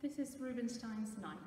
This is Rubinstein's Night.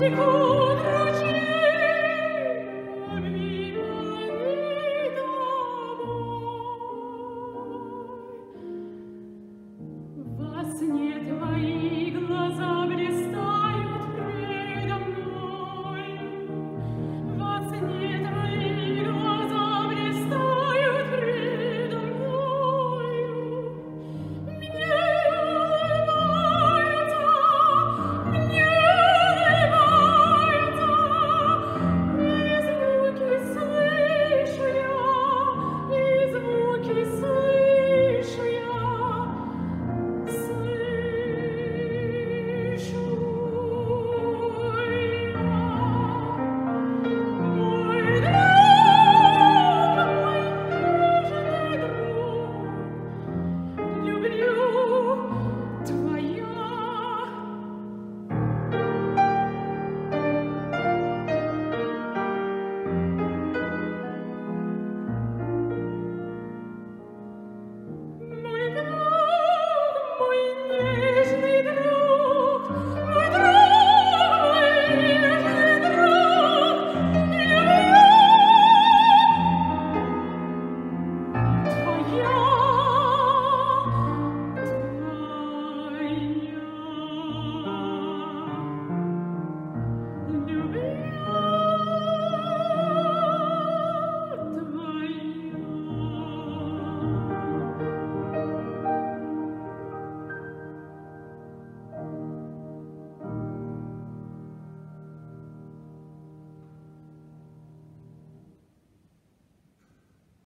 ti